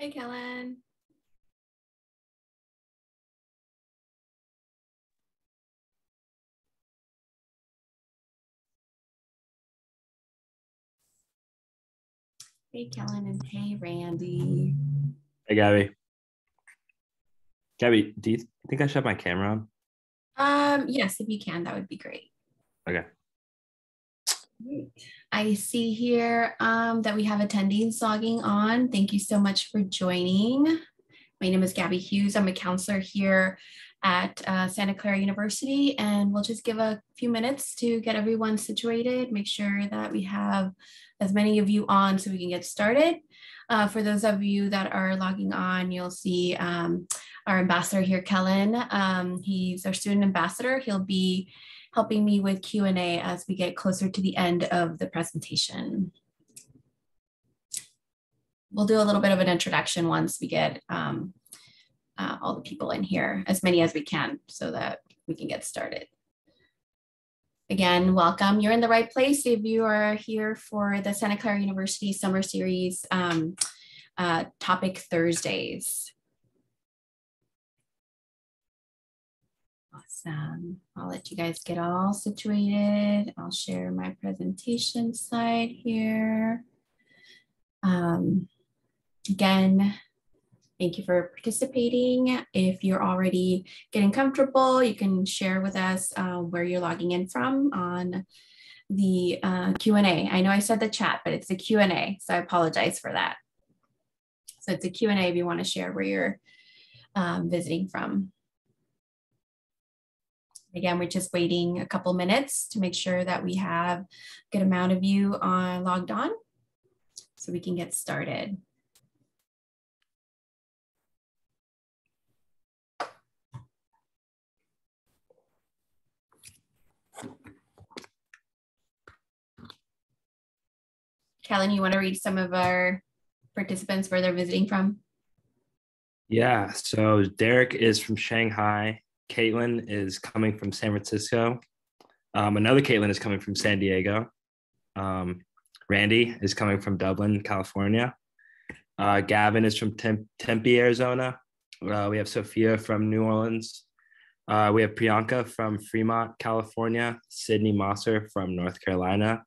Hey, Kellen. Hey, Kellen, and hey, Randy. Hey, Gabby. Gabby, do you think I should have my camera on? Um, yes, if you can, that would be great. Okay. I see here um, that we have attendees logging on. Thank you so much for joining. My name is Gabby Hughes. I'm a counselor here at uh, Santa Clara University, and we'll just give a few minutes to get everyone situated, make sure that we have as many of you on so we can get started. Uh, for those of you that are logging on, you'll see um, our ambassador here, Kellen. Um, he's our student ambassador. He'll be helping me with Q&A as we get closer to the end of the presentation. We'll do a little bit of an introduction once we get um, uh, all the people in here, as many as we can, so that we can get started. Again, welcome. You're in the right place if you are here for the Santa Clara University Summer Series um, uh, Topic Thursdays. Awesome. I'll let you guys get all situated. I'll share my presentation slide here. Um, again, Thank you for participating. If you're already getting comfortable, you can share with us uh, where you're logging in from on the uh, Q&A. I know I said the chat, but it's a Q&A, so I apologize for that. So it's a Q&A if you want to share where you're um, visiting from. Again, we're just waiting a couple minutes to make sure that we have a good amount of you uh, logged on so we can get started. Kellen, you want to read some of our participants where they're visiting from? Yeah, so Derek is from Shanghai. Caitlin is coming from San Francisco. Um, another Caitlin is coming from San Diego. Um, Randy is coming from Dublin, California. Uh, Gavin is from Tem- Tempe, Arizona. Uh, we have Sophia from New Orleans. Uh, we have Priyanka from Fremont, California. Sydney Mosser from North Carolina.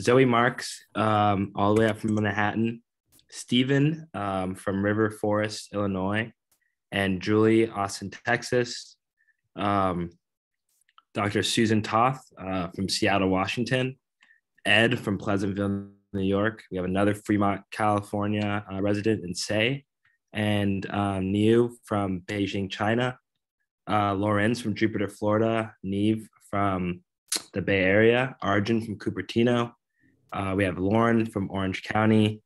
Zoe Marks, um, all the way up from Manhattan, Stephen um, from River Forest, Illinois, and Julie, Austin, Texas. Um, Dr. Susan Toth uh, from Seattle, Washington. Ed from Pleasantville, New York. We have another Fremont, California uh, resident in Say, and um, Niu from Beijing, China. Uh, Lorenz from Jupiter, Florida. Neve from the Bay Area. Arjun from Cupertino. Uh, we have Lauren from Orange County.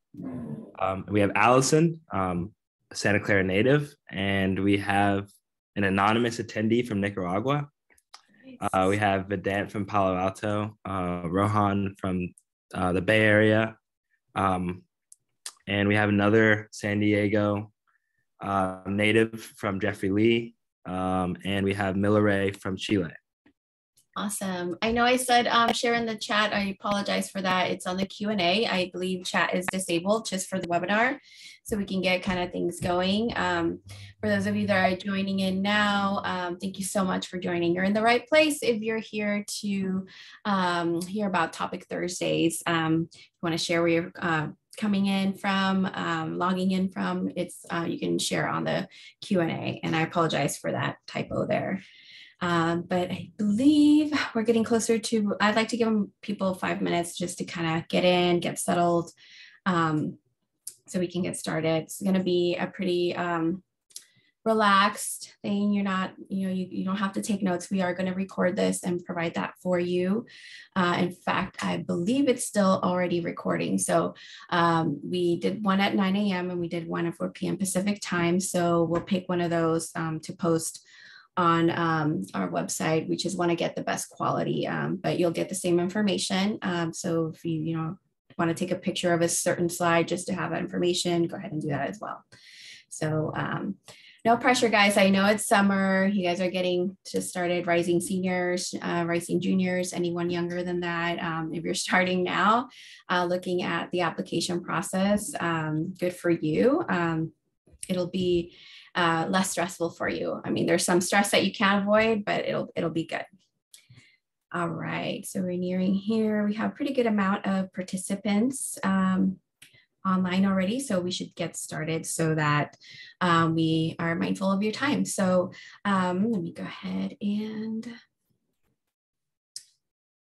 Um, we have Allison, um, Santa Clara native, and we have an anonymous attendee from Nicaragua. Uh, we have Vedant from Palo Alto, uh, Rohan from uh, the Bay Area, um, and we have another San Diego uh, native from Jeffrey Lee, um, and we have Miller Ray from Chile. Awesome. I know I said um, share in the chat. I apologize for that. It's on the Q&A. I believe chat is disabled just for the webinar so we can get kind of things going. Um, for those of you that are joining in now, um, thank you so much for joining. You're in the right place if you're here to um, hear about Topic Thursdays. Um, you want to share where you're uh, coming in from, um, logging in from, it's uh, you can share on the Q&A. And I apologize for that typo there. Um, but I believe we're getting closer to, I'd like to give people five minutes just to kind of get in, get settled, um, so we can get started. It's going to be a pretty um, relaxed thing. You're not, you know, you, you don't have to take notes. We are going to record this and provide that for you. Uh, in fact, I believe it's still already recording. So um, we did one at 9 a.m. and we did one at 4 p.m. Pacific time. So we'll pick one of those um, to post on um, our website. We just want to get the best quality, um, but you'll get the same information. Um, so if you, you know, want to take a picture of a certain slide just to have that information, go ahead and do that as well. So um, no pressure, guys. I know it's summer. You guys are getting just started, rising seniors, uh, rising juniors, anyone younger than that. Um, if you're starting now, uh, looking at the application process, um, good for you. Um, it'll be uh, less stressful for you. I mean, there's some stress that you can't avoid, but it'll it'll be good. All right, so we're nearing here. We have pretty good amount of participants um, online already, so we should get started so that um, we are mindful of your time. So um, let me go ahead and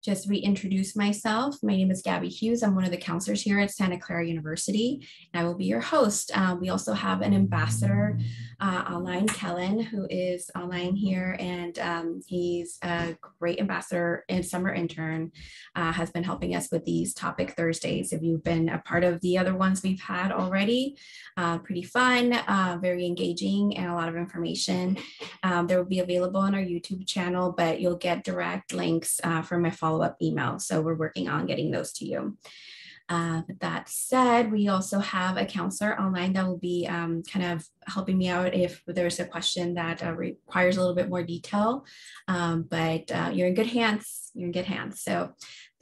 just reintroduce myself. My name is Gabby Hughes. I'm one of the counselors here at Santa Clara University, and I will be your host. Uh, we also have an ambassador uh, online, Kellen, who is online here, and um, he's a great ambassador and summer intern, uh, has been helping us with these topic Thursdays. If you've been a part of the other ones we've had already, uh, pretty fun, uh, very engaging, and a lot of information. Um, they will be available on our YouTube channel, but you'll get direct links uh, from my follow follow-up email. So we're working on getting those to you. Uh, that said, we also have a counselor online that will be um, kind of helping me out if there's a question that uh, requires a little bit more detail. Um, but uh, you're in good hands. You're in good hands. So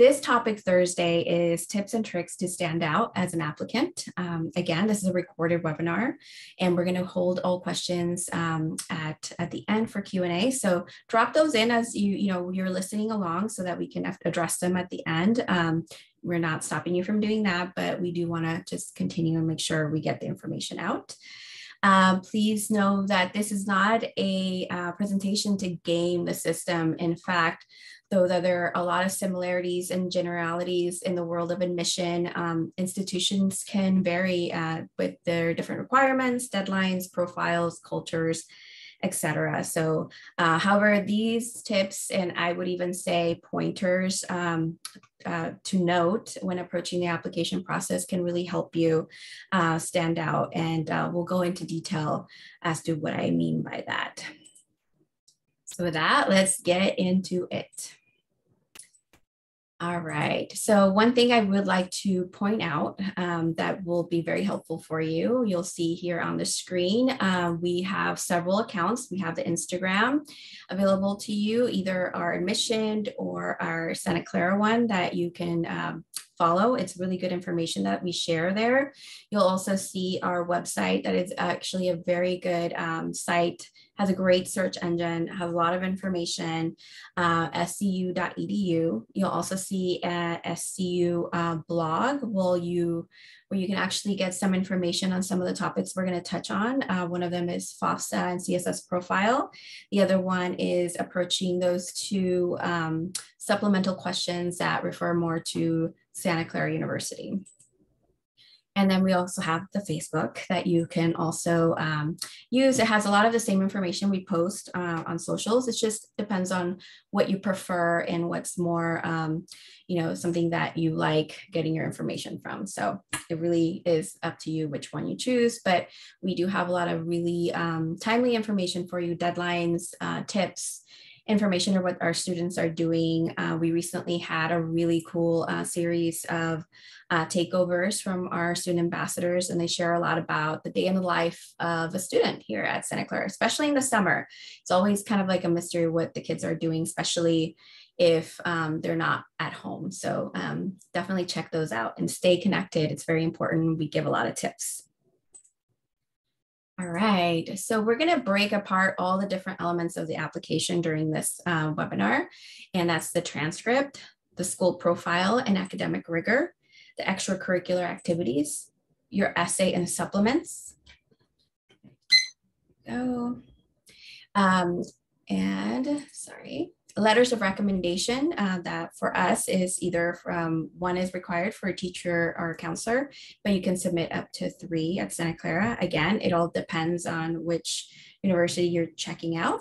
this topic Thursday is tips and tricks to stand out as an applicant. Um, again, this is a recorded webinar, and we're going to hold all questions um, at, at the end for Q&A. So drop those in as you, you know, you're listening along so that we can address them at the end. Um, we're not stopping you from doing that, but we do want to just continue and make sure we get the information out. Um, please know that this is not a uh, presentation to game the system. In fact, though that there are a lot of similarities and generalities in the world of admission, um, institutions can vary uh, with their different requirements, deadlines, profiles, cultures, etc. So, uh, however, these tips and I would even say pointers um, uh, to note when approaching the application process can really help you uh, stand out. And uh, we'll go into detail as to what I mean by that. So with that, let's get into it. All right. So one thing I would like to point out um, that will be very helpful for you, you'll see here on the screen, uh, we have several accounts. We have the Instagram available to you, either our admission or our Santa Clara one that you can um, follow. It's really good information that we share there. You'll also see our website that is actually a very good um, site has a great search engine, has a lot of information, uh, scu.edu. You'll also see a SCU uh, blog where you, where you can actually get some information on some of the topics we're going to touch on. Uh, one of them is FAFSA and CSS profile. The other one is approaching those two um, supplemental questions that refer more to Santa Clara University. And then we also have the Facebook that you can also um, use. It has a lot of the same information we post uh, on socials. It just depends on what you prefer and what's more, um, you know, something that you like getting your information from. So it really is up to you which one you choose. But we do have a lot of really um, timely information for you, deadlines, uh, tips, information or what our students are doing. Uh, we recently had a really cool uh, series of uh, takeovers from our student ambassadors, and they share a lot about the day in the life of a student here at Santa Clara, especially in the summer. It's always kind of like a mystery what the kids are doing, especially if um, they're not at home. So um, definitely check those out and stay connected. It's very important. We give a lot of tips. All right, so we're going to break apart all the different elements of the application during this uh, webinar, and that's the transcript, the school profile and academic rigor, the extracurricular activities, your essay and supplements. Go. Um, and sorry, letters of recommendation uh, that for us is either from one is required for a teacher or a counselor, but you can submit up to three at Santa Clara. Again, it all depends on which university you're checking out.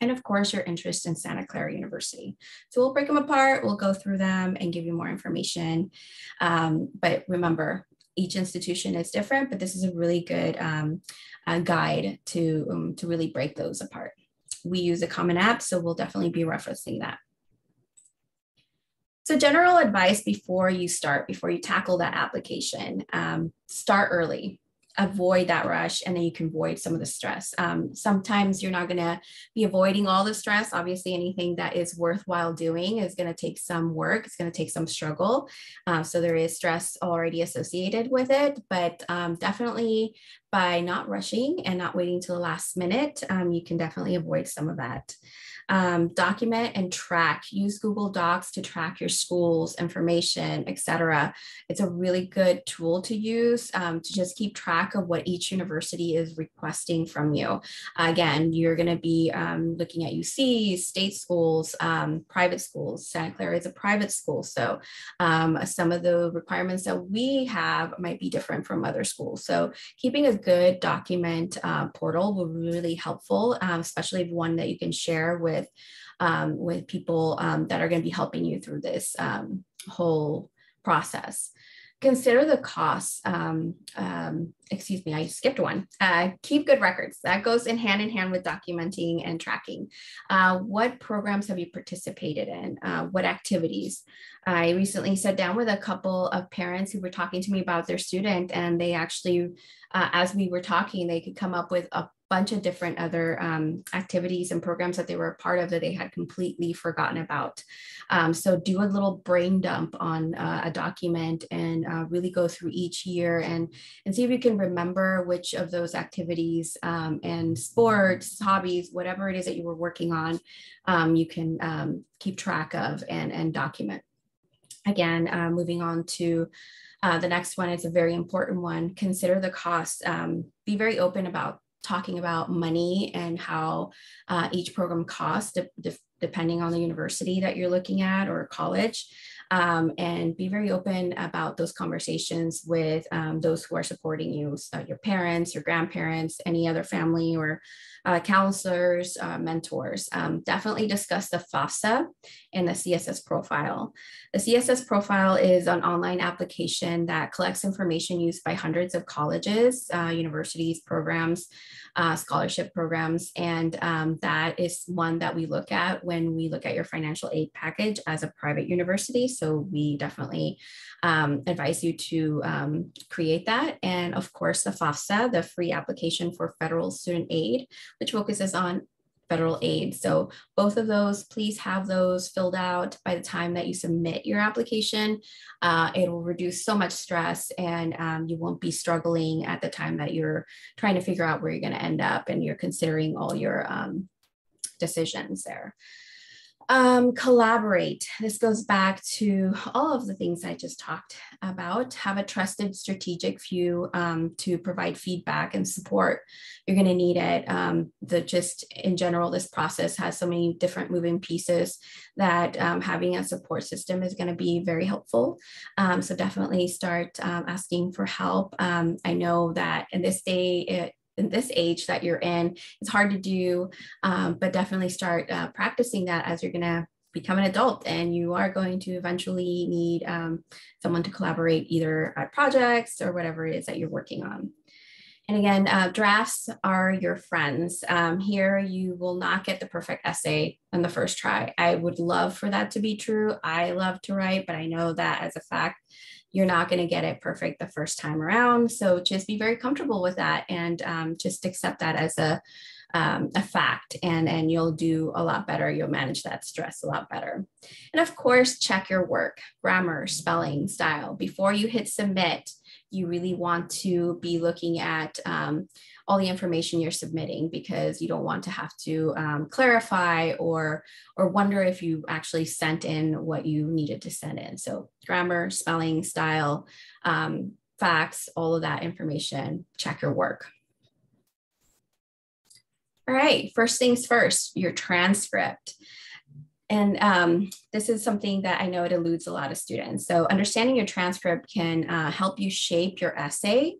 And of course, your interest in Santa Clara University. So we'll break them apart, we'll go through them and give you more information. Um, but remember, each institution is different, but this is a really good um, uh, guide to, um, to really break those apart we use a common app, so we'll definitely be referencing that. So general advice before you start, before you tackle that application, um, start early avoid that rush and then you can avoid some of the stress. Um, sometimes you're not going to be avoiding all the stress. Obviously, anything that is worthwhile doing is going to take some work, it's going to take some struggle. Uh, so there is stress already associated with it, but um, definitely by not rushing and not waiting till the last minute, um, you can definitely avoid some of that. Um, document and track. Use Google Docs to track your school's information, etc. It's a really good tool to use um, to just keep track of what each university is requesting from you. Again, you're going to be um, looking at UC, state schools, um, private schools. Santa Clara is a private school, so um, some of the requirements that we have might be different from other schools. So keeping a good document uh, portal will be really helpful, um, especially one that you can share with with um, with people um, that are going to be helping you through this um, whole process. Consider the costs. Um, um, excuse me, I skipped one. Uh, keep good records. That goes in hand in hand with documenting and tracking. Uh, what programs have you participated in? Uh, what activities? I recently sat down with a couple of parents who were talking to me about their student, and they actually, uh, as we were talking, they could come up with a bunch of different other um, activities and programs that they were a part of that they had completely forgotten about. Um, so do a little brain dump on uh, a document and uh, really go through each year and, and see if you can remember which of those activities um, and sports, hobbies, whatever it is that you were working on, um, you can um, keep track of and, and document. Again, uh, moving on to uh, the next one is a very important one. Consider the cost. Um, be very open about talking about money and how uh, each program costs de- de- depending on the university that you're looking at or college. Um, and be very open about those conversations with um, those who are supporting you, so your parents, your grandparents, any other family or uh, counselors, uh, mentors. Um, definitely discuss the FAFSA and the CSS profile. The CSS profile is an online application that collects information used by hundreds of colleges, uh, universities, programs, uh, scholarship programs, and um, that is one that we look at when we look at your financial aid package as a private university. So we definitely um, advise you to um, create that. And of course, the FAFSA, the free application for federal student aid, which focuses on federal aid. So both of those, please have those filled out by the time that you submit your application. Uh, it will reduce so much stress and um, you won't be struggling at the time that you're trying to figure out where you're gonna end up and you're considering all your um, decisions there. Um, collaborate. This goes back to all of the things I just talked about. Have a trusted strategic view um, to provide feedback and support. You're going to need it. Um, the just in general, this process has so many different moving pieces that um, having a support system is going to be very helpful. Um, so definitely start um, asking for help. I know that in this day, it, in this age that you're in, it's hard to do, um, but definitely start uh, practicing that as you're going to become an adult and you are going to eventually need um, someone to collaborate either at projects or whatever it is that you're working on. And again, uh, drafts are your friends. Um, here, you will not get the perfect essay on the first try. I would love for that to be true. I love to write, but I know that as a fact, you're not going to get it perfect the first time around. So just be very comfortable with that and um, just accept that as a, um, a fact and, and you'll do a lot better. You'll manage that stress a lot better. And of course, check your work, grammar, spelling, style. Before you hit submit, you really want to be looking at um, all the information you're submitting because you don't want to have to um, clarify or or wonder if you actually sent in what you needed to send in. So grammar, spelling, style, um, facts, all of that information, check your work. All right, first things first, your transcript. And um, this is something that I know it eludes a lot of students. So understanding your transcript can uh, help you shape your essay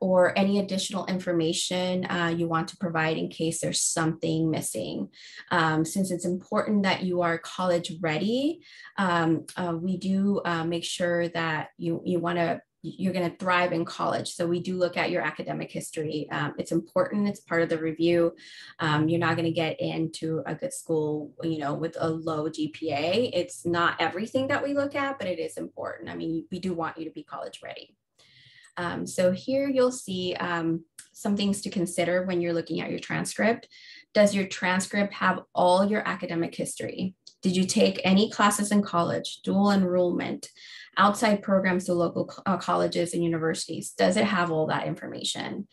or any additional information uh, you want to provide in case there's something missing. Um, since it's important that you are college ready, um, uh, we do uh, make sure that you, you want to you're going to thrive in college. So we do look at your academic history. Um, it's important. It's part of the review. Um, you're not going to get into a good school, you know, with a low GPA. It's not everything that we look at, but it is important. I mean, we do want you to be college ready. Um, so here you'll see um, some things to consider when you're looking at your transcript. Does your transcript have all your academic history? Did you take any classes in college, dual enrollment, outside programs to local uh, colleges and universities? Does it have all that information?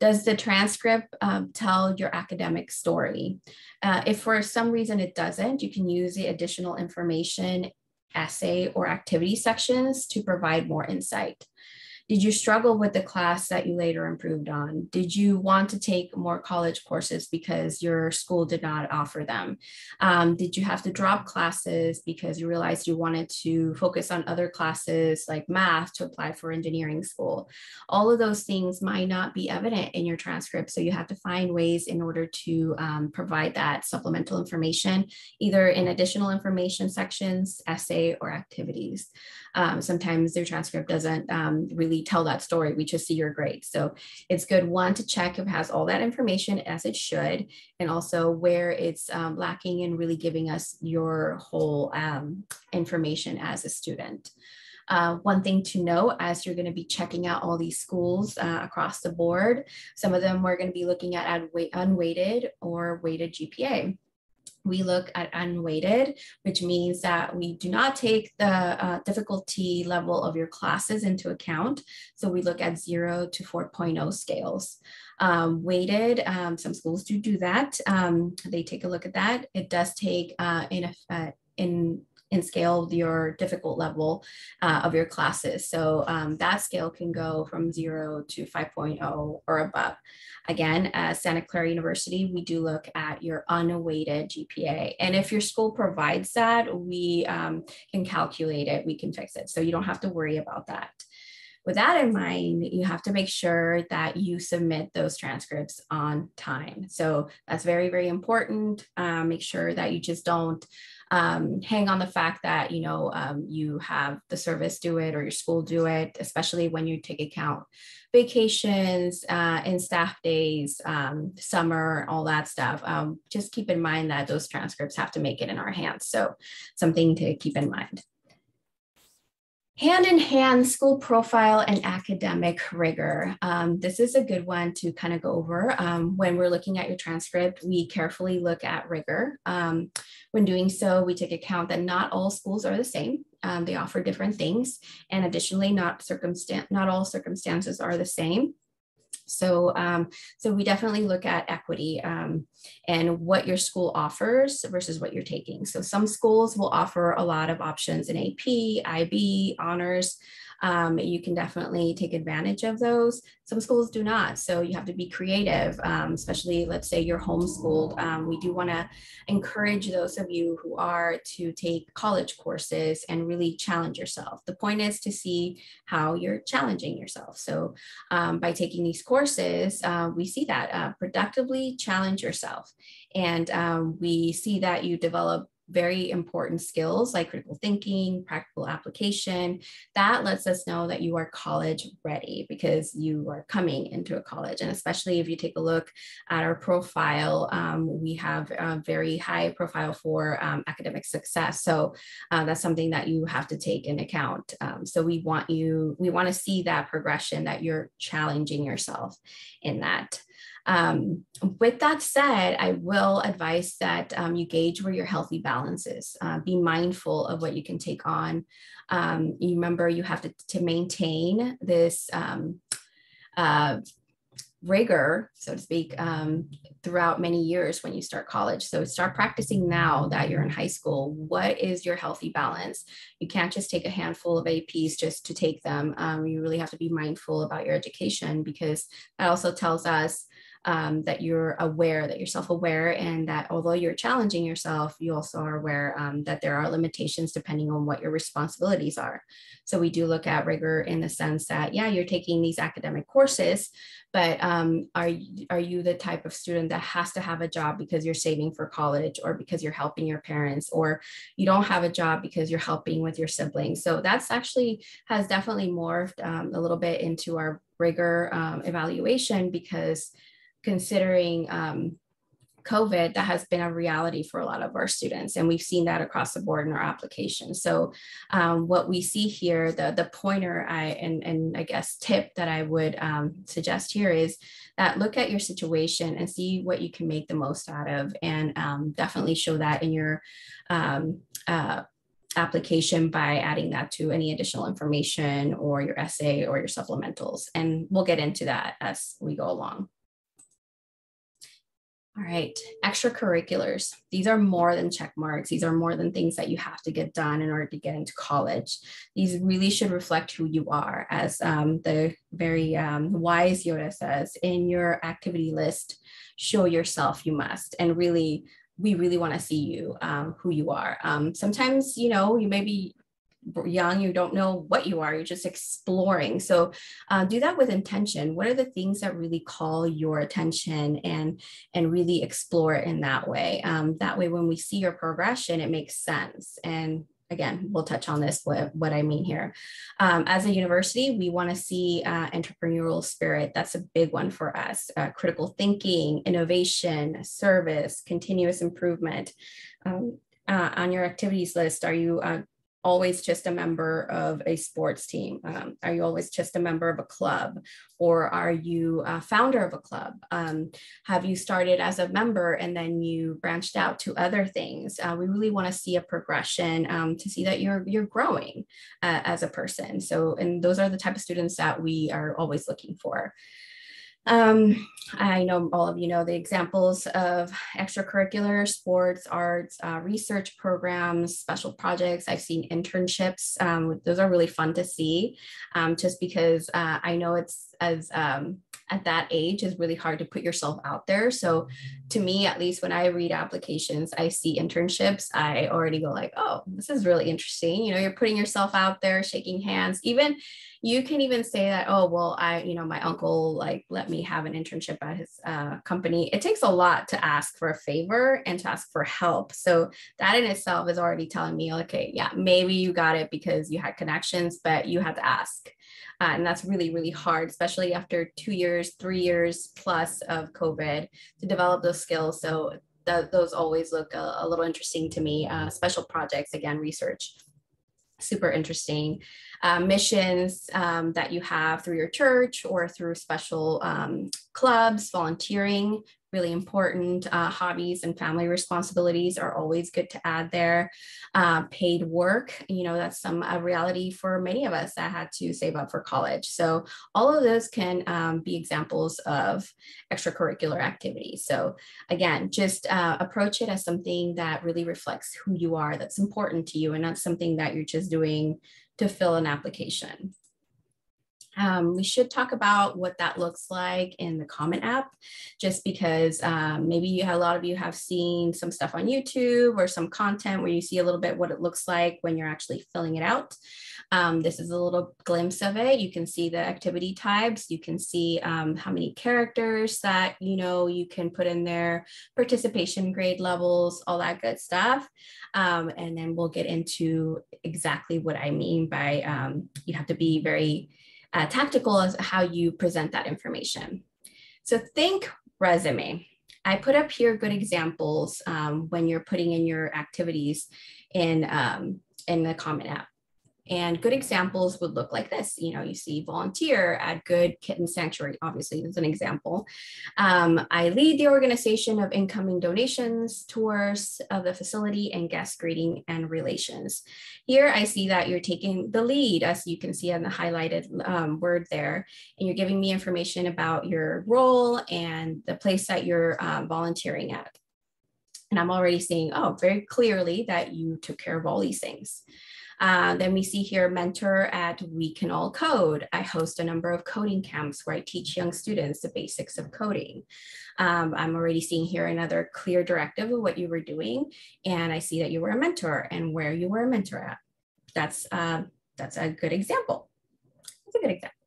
Does the transcript um, tell your academic story? Uh, if for some reason it doesn't, you can use the additional information, essay, or activity sections to provide more insight. Did you struggle with the class that you later improved on? Did you want to take more college courses because your school did not offer them? Um, did you have to drop classes because you realized you wanted to focus on other classes like math to apply for engineering school? All of those things might not be evident in your transcript. So you have to find ways in order to um, provide that supplemental information, either in additional information sections, essay, or activities. Um, sometimes their transcript doesn't um, really tell that story. We just see your grade. So it's good one to check if it has all that information as it should, and also where it's um, lacking in really giving us your whole um, information as a student. Uh, one thing to know as you're going to be checking out all these schools uh, across the board, some of them we're going to be looking at unweighted or weighted GPA we look at unweighted, which means that we do not take the uh, difficulty level of your classes into account. So we look at zero to 4.0 scales. Um, weighted, um, some schools do do that. Um, they take a look at that. It does take uh, in, uh, in and scale your difficult level uh, of your classes. So um, that scale can go from zero to 5.0 or above. Again, at Santa Clara University, we do look at your unweighted GPA. And if your school provides that, we um, can calculate it, we can fix it. So you don't have to worry about that with that in mind, you have to make sure that you submit those transcripts on time. So that's very, very important. Um, make sure that you just don't um, hang on the fact that you know um, you have the service do it or your school do it, especially when you take account vacations uh, and staff days, um, summer, all that stuff. Um, just keep in mind that those transcripts have to make it in our hands. So something to keep in mind. Hand in hand, school profile and academic rigor. Um, this is a good one to kind of go over. Um, when we're looking at your transcript, we carefully look at rigor. Um, when doing so, we take account that not all schools are the same. Um, they offer different things. And additionally, not, circumstan- not all circumstances are the same. So, um, so we definitely look at equity um, and what your school offers versus what you're taking. So some schools will offer a lot of options in AP, IB, honors, um, you can definitely take advantage of those. Some schools do not, so you have to be creative, um, especially let's say you're homeschooled. Um, we do want to encourage those of you who are to take college courses and really challenge yourself. The point is to see how you're challenging yourself. So um, by taking these courses, uh, we see that uh, productively challenge yourself. And um, we see that you develop very important skills like critical thinking, practical application. That lets us know that you are college ready because you are coming into a college. And especially if you take a look at our profile, um, we have a very high profile for um, academic success. So uh, that's something that you have to take in account. Um, so we want you, we want to see that progression that you're challenging yourself in that. Um, with that said, I will advise that um, you gauge where your healthy balance is. Uh, be mindful of what you can take on. Um, you remember you have to, to maintain this um, uh, rigor, so to speak, um, throughout many years when you start college. So start practicing now that you're in high school. What is your healthy balance? You can't just take a handful of APs just to take them. Um, you really have to be mindful about your education because that also tells us um, that you're aware, that you're self aware, and that although you're challenging yourself, you also are aware um, that there are limitations depending on what your responsibilities are. So we do look at rigor in the sense that, yeah, you're taking these academic courses, but um, are, are you the type of student that has to have a job because you're saving for college or because you're helping your parents or you don't have a job because you're helping with your siblings? So that's actually has definitely morphed um, a little bit into our rigor um, evaluation because considering um, COVID, that has been a reality for a lot of our students, and we've seen that across the board in our application. So, um, what we see here, the the pointer I and and I guess tip that I would um, suggest here is that look at your situation and see what you can make the most out of, and um, definitely show that in your um, uh, application by adding that to any additional information or your essay or your supplementals. And we'll get into that as we go along. All right, extracurriculars. These are more than check marks. These are more than things that you have to get done in order to get into college. These really should reflect who you are. As um, the very um, wise Yoda says, in your activity list, show yourself you must. And really, we really want to see you, um, who you are. Um, sometimes, you know, you may be young, you don't know what you are, you're just exploring. So uh, do that with intention. What are the things that really call your attention and, and really explore it in that way? Um, that way, when we see your progression, it makes sense. And again, we'll touch on this, what, what I mean here. Um, as a university, we want to see uh, entrepreneurial spirit. That's a big one for us. Uh, critical thinking, innovation, service, continuous improvement. Um, uh, on your activities list, are you uh, always just a member of a sports team? Um, are you always just a member of a club? Or are you a founder of a club? Um, have you started as a member and then you branched out to other things? Uh, we really want to see a progression um, to see that you're, you're growing uh, as a person. So, and those are the type of students that we are always looking for. Um, I know all of you know the examples of extracurricular, sports, arts, uh, research programs, special projects. I've seen internships. Um, those are really fun to see um, just because uh, I know it's as um, at that age is really hard to put yourself out there. So to me, at least when I read applications, I see internships, I already go like, oh, this is really interesting. You know, you're putting yourself out there, shaking hands, even you can even say that oh well i you know my uncle like let me have an internship at his uh, company it takes a lot to ask for a favor and to ask for help so that in itself is already telling me okay yeah maybe you got it because you had connections but you had to ask uh, and that's really really hard especially after two years three years plus of covid to develop those skills. So th- those always look a, a, little interesting to me. Uh, special projects again research super interesting. Uh, missions um, that you have through your church or through special um, clubs, volunteering, really important. Uh, hobbies and family responsibilities are always good to add there. Uh, paid work, you know, that's some a reality for many of us that had to save up for college. So all of those can um, be examples of extracurricular activities. So again, just uh, approach it as something that really reflects who you are, that's important to you, and not something that you're just doing to fill an application. Um, we should talk about what that looks like in the Common App, just because um, maybe you have, a lot of you have seen some stuff on YouTube or some content where you see a little bit what it looks like when you're actually filling it out. Um, this is a little glimpse of it. You can see the activity types. You can see um, how many characters that you know you can put in there, participation grade levels, all that good stuff. Um, and then we'll get into exactly what I mean by um, you have to be very uh, tactical is how you present that information. So think resume. I put up here good examples um, when you're putting in your activities in, um, in the Common App. And good examples would look like this. You know, you see volunteer at Good Kitten Sanctuary, obviously, is an example. Um, I lead the organization of incoming donations, tours of the facility, and guest greeting and relations. Here, I see that you're taking the lead, as you can see on the highlighted um, word there, and you're giving me information about your role and the place that you're um, volunteering at. And I'm already seeing, oh, very clearly that you took care of all these things. Uh, then we see here mentor at We Can All Code. I host a number of coding camps where I teach young students the basics of coding. Um, I'm already seeing here another clear directive of what you were doing. And I see that you were a mentor and where you were a mentor at. That's, uh, that's a good example. That's a good example.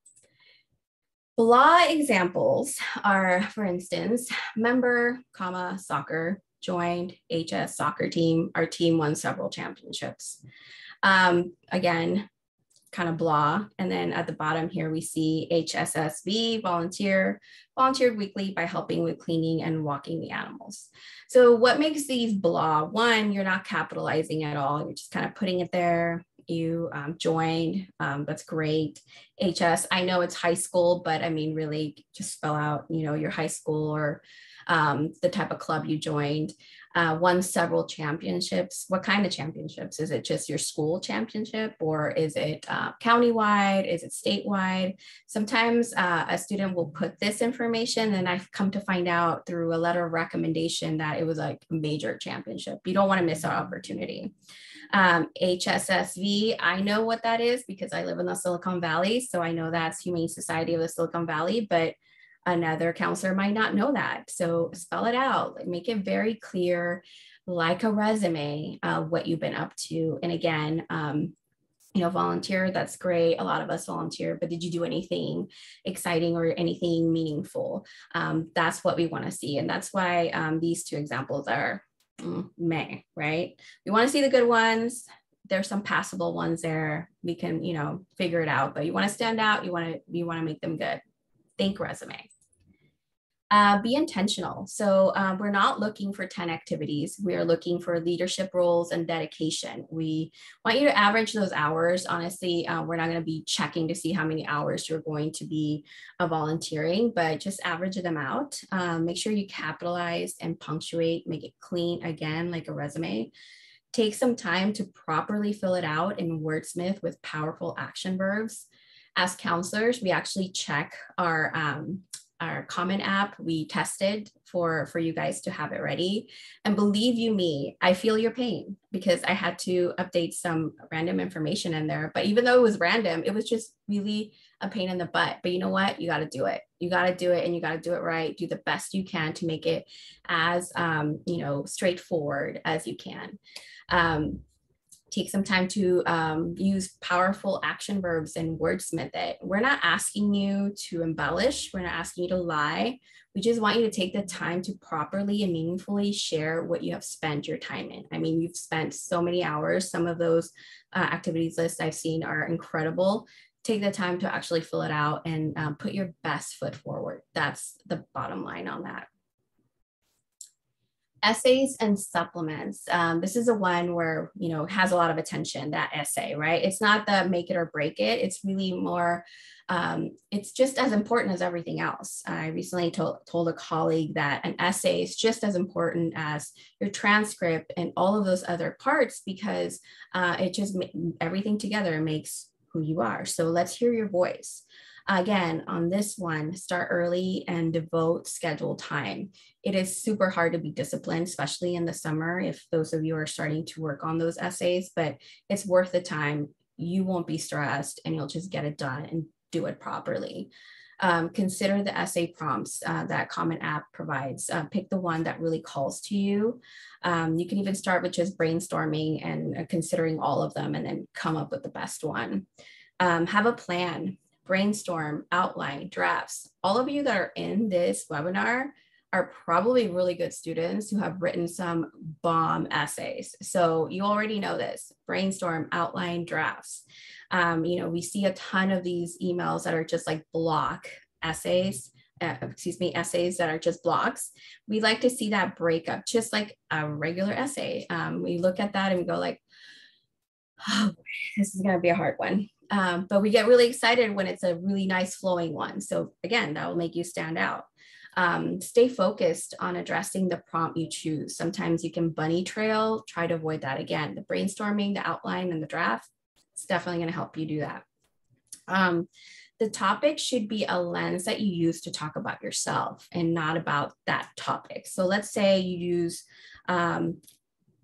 Blah examples are, for instance, member, comma, soccer, joined HS soccer team. Our team won several championships. Um, again, kind of blah. And then at the bottom here, we see HSSV, volunteer, volunteered weekly by helping with cleaning and walking the animals. So what makes these blah? One, you're not capitalizing at all. You're just kind of putting it there. You um, joined, um, that's great. HS, I know it's high school, but I mean, really just spell out, you know, your high school or um, the type of club you joined. Uh, won several championships. What kind of championships? Is it just your school championship or is it uh, countywide? Is it statewide? Sometimes uh, a student will put this information and I've come to find out through a letter of recommendation that it was like a major championship. You don't want to miss that opportunity. Um, HSSV, I know what that is because I live in the Silicon Valley. So I know that's Humane Society of the Silicon Valley, but another counselor might not know that. So spell it out, make it very clear, like a resume, uh, what you've been up to. And again, um, you know, volunteer, that's great. A lot of us volunteer, but did you do anything exciting or anything meaningful? Um, that's what we want to see. And that's why um, these two examples are mm, May, right? We want to see the good ones. There's some passable ones there. We can, you know, figure it out, but you want to stand out. You want to, you want to make them good. Think resume uh, be intentional. So uh, we're not looking for 10 activities. We are looking for leadership roles and dedication. We want you to average those hours. Honestly, uh, we're not going to be checking to see how many hours you're going to be uh, volunteering, but just average them out. Um, make sure you capitalize and punctuate, make it clean again, like a resume. Take some time to properly fill it out in wordsmith with powerful action verbs as counselors, we actually check our um, our Common App. We tested for for you guys to have it ready. And believe you me, I feel your pain because I had to update some random information in there. But even though it was random, it was just really a pain in the butt. But you know what? You got to do it. You got to do it, and you got to do it right. Do the best you can to make it as um, you know straightforward as you can. Um, take some time to um, use powerful action verbs and wordsmith it. We're not asking you to embellish, we're not asking you to lie. We just want you to take the time to properly and meaningfully share what you have spent your time in. I mean, you've spent so many hours. Some of those uh, activities lists I've seen are incredible. Take the time to actually fill it out and um, put your best foot forward. That's the bottom line on that essays and supplements. Um, this is a one where, you know, has a lot of attention, that essay, right? It's not the make it or break it. It's really more, um, it's just as important as everything else. I recently told, told a colleague that an essay is just as important as your transcript and all of those other parts because uh, it just, everything together makes who you are. So let's hear your voice. Again, on this one, start early and devote scheduled time. It is super hard to be disciplined, especially in the summer, if those of you are starting to work on those essays, but it's worth the time. You won't be stressed and you'll just get it done and do it properly. Um, consider the essay prompts uh, that Common App provides. Uh, pick the one that really calls to you. Um, you can even start with just brainstorming and uh, considering all of them and then come up with the best one. Um, have a plan brainstorm, outline, drafts. All of you that are in this webinar are probably really good students who have written some bomb essays. So you already know this, brainstorm, outline, drafts. Um, you know, we see a ton of these emails that are just like block essays, uh, excuse me, essays that are just blocks. We like to see that breakup, just like a regular essay. Um, we look at that and we go like, oh, this is gonna be a hard one. Um, but we get really excited when it's a really nice flowing one. So again, that will make you stand out. Um, stay focused on addressing the prompt you choose. Sometimes you can bunny trail, try to avoid that again. The brainstorming, the outline, and the draft, it's definitely going to help you do that. Um, the topic should be a lens that you use to talk about yourself and not about that topic. So let's say you use um,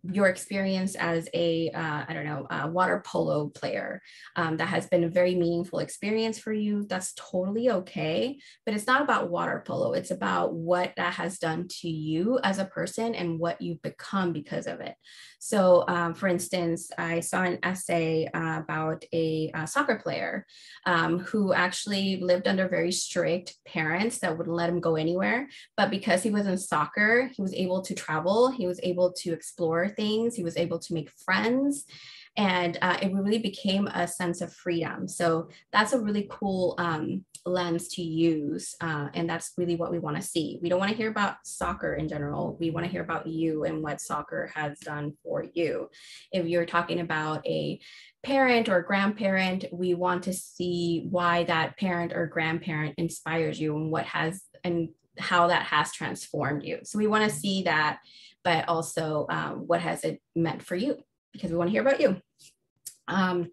your experience as a uh, I don't know water polo player um, that has been a very meaningful experience for you that's totally okay. But it's not about water polo it's about what that has done to you as a person and what you've become because of it. So um, for instance i saw an essay uh, about a, a, soccer player um, who actually lived under very strict parents that wouldn't let him go anywhere. But because he was in soccer he was able to travel he was able to explore things. He was able to make friends and uh, it really became a sense of freedom. So that's a really cool um, lens to use. Uh, and that's really what we want to see. We don't want to hear about soccer in general. We want to hear about you and what soccer has done for you. If you're talking about a parent or grandparent, we want to see why that parent or grandparent inspires you and what has and how that has transformed you. So we want to see that but also um, what has it meant for you? Because we want to hear about you. Um,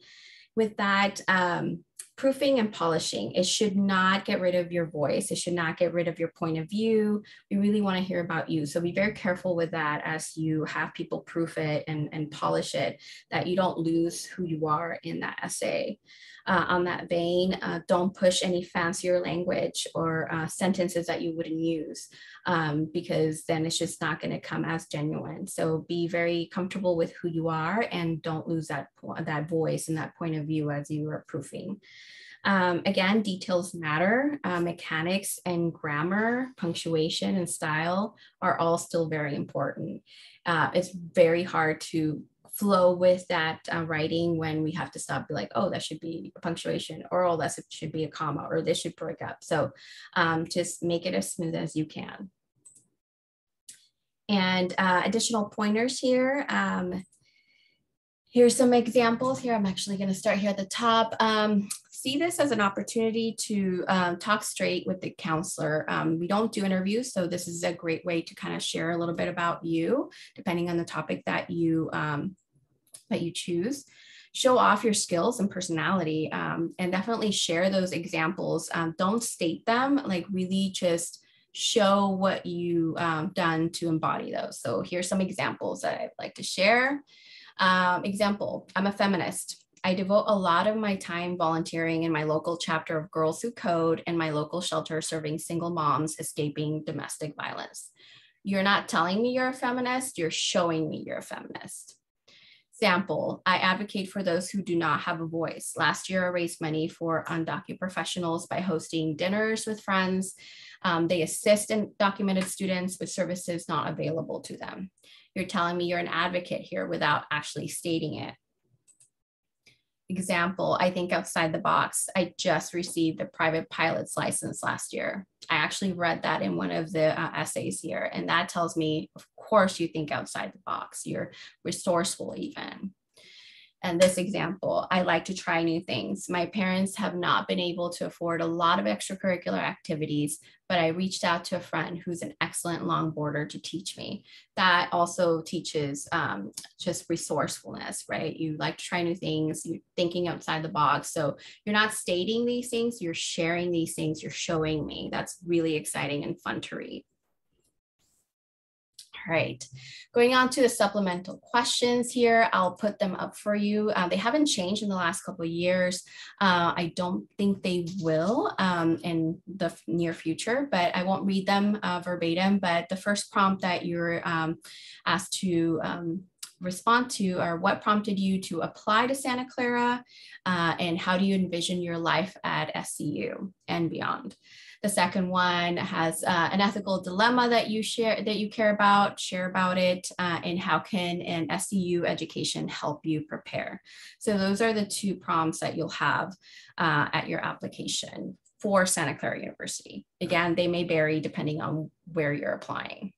with that, um, proofing and polishing, it should not get rid of your voice. It should not get rid of your point of view. We really want to hear about you. So be very careful with that as you have people proof it and, and polish it, that you don't lose who you are in that essay uh, on that vein. Uh, don't push any fancier language or uh, sentences that you wouldn't use um, because then it's just not going to come as genuine. So be very comfortable with who you are and don't lose that, that voice and that point of view as you are proofing. Um, again, details matter. Uh, mechanics and grammar, punctuation and style are all still very important. Uh, it's very hard to flow with that uh, writing when we have to stop be like oh that should be a punctuation or oh that should be a comma or this should break up so um, just make it as smooth as you can and uh, additional pointers here um, here's some examples. Here i'm actually going to start here at the top. Um, see this as an opportunity to um, talk straight with the counselor. Um, we don't do interviews, so this is a great way to kind of share a little bit about you, depending on the topic that you um, that you choose. Show off your skills and personality um, and definitely share those examples. Um, don't state them like really just show what you um, done to embody those. So here's some examples that i'd like to share um, example i'm a feminist I devote a lot of my time volunteering in my local chapter of Girls Who Code and my local shelter serving single moms escaping domestic violence. You're not telling me you're a feminist, you're showing me you're a feminist. Example, I advocate for those who do not have a voice. Last year, I raised money for undocumented professionals by hosting dinners with friends. Um, they assist undocumented students with services not available to them. You're telling me you're an advocate here without actually stating it. Example, I think outside the box, I just received a private pilot's license last year. I actually read that in one of the uh, essays here, and that tells me, of course, you think outside the box, you're resourceful, even and this example, I like to try new things. My parents have not been able to afford a lot of extracurricular activities, but I reached out to a friend who's an excellent longboarder to teach me. That also teaches um, just resourcefulness, right? You like to try new things, you're thinking outside the box. So you're not stating these things, you're sharing these things, you're showing me. That's really exciting and fun to read. All right, going on to the supplemental questions here, I'll put them up for you. Uh, they haven't changed in the last couple of years. Uh, I don't think they will um, in the near future, but I won't read them uh, verbatim. But the first prompt that you're um, asked to um, respond to are what prompted you to apply to Santa Clara uh, and how do you envision your life at SCU and beyond. The second one has uh, an ethical dilemma that you share that you care about, share about it, uh, and how can an SCU education help you prepare. So those are the two prompts that you'll have uh, at your application for Santa Clara University. Again, they may vary depending on where you're applying.